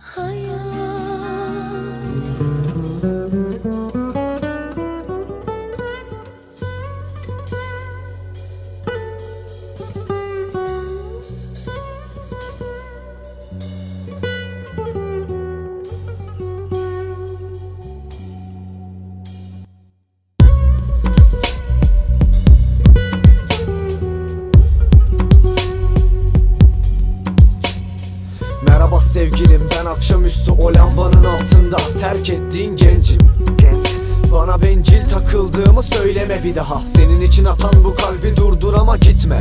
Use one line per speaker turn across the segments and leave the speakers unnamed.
还有。
Merhaba sevgilim ben akşamüstü o lambanın altında terk ettiğin gencim. Bana bencil takıldığımı söyleme bir daha. Senin için atan bu kalbi durdur ama gitme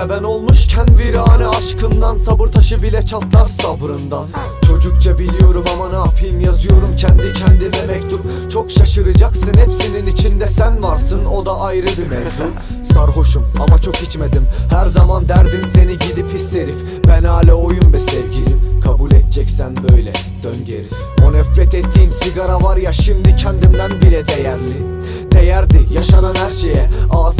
Gitme ben olmuşken virane aşkından Sabır taşı bile çatlar sabrından. Çocukça biliyorum ama ne yapayım? Yazıyorum kendi kendime mektup. Çok şaşıracaksın hepsinin içinde sen varsın. O da ayrı bir mevzu. Sarhoşum ama çok içmedim. Her zaman derdin seni gidip his herif. Ben hala oyun be sevgilim. Kabul edeceksen böyle dön geri. O nefret ettiğim sigara var ya şimdi kendimden bile değerli. Değerdi yaşanan her şeye. Asiydik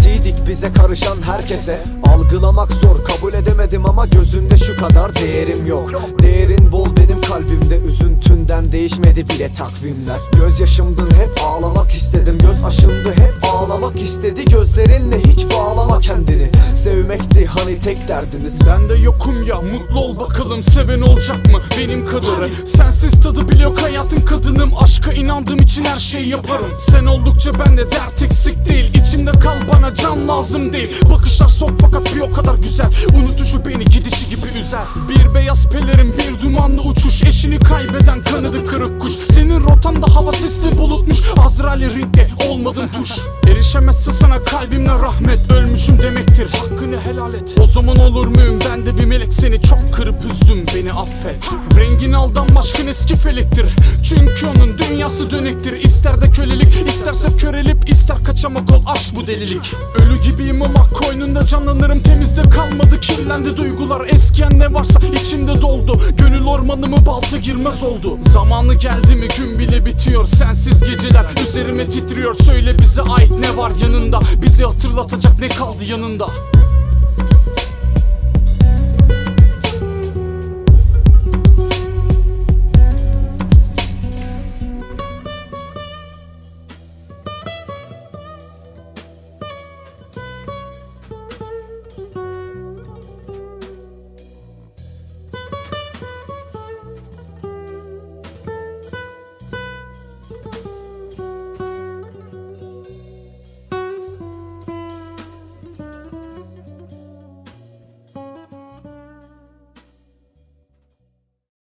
bize karışan herkese. Algılamak zor kabul edemedim ama gözünde şu kadar değerim yok. Değerin bol benim kalbimde üzüntünden değişmedi bile takvimler. Gözyaşımdın hep ağlamak istedim. Göz aşımdı hep ağlamak istedi. Gözlerinle hiç bağlama kendini Sevmekti hani tek derdiniz.
Ben de yokum ya mutlu ol bakalım seven olacak mı? Benim kadarı. Sensiz tadı bile yok hayatın kadınım. Aşka inandığım için her şeyi yaparım. Sen oldukça bende dert eksik değil. İçinde kal bana can lazım değil. Bakışlar soğuk fakat bir o kadar güzel. Unutuşu beni gidişi gibi üzer. Bir beyaz pelerin bir dumanlı uçuş. Eşini kaybeden kanadı kırık kuş. Senin rotanda hava sisli bulutmuş. Azrail'i ringde olmadın tuş. Erişemezse sana kalbimle rahmet. Ölmüşüm demektir. Hakkını helal et. O zaman olur muyum? Ben de bir melek Seni çok kırıp üzdüm. Beni affet. Rengin aldanmaşkın eski felektir Çünkü onun dünyası dönektir. İster de kölelik isterse körelip ister kaçamak ol. Aşk bu delilik. Ölü gibiyim ama koynunda canlanırım Temizde kalmadı kirlendi duygular. Eskiyen ne varsa içimde doldu. Gönül ormanımı balta girmez oldu. Zamanı geldi mi gün bile bitiyor. Sensiz geceler üzerime titriyor. Söyle bize ait ne var yanında? Bizi hatırlatacak ne kaldı yanında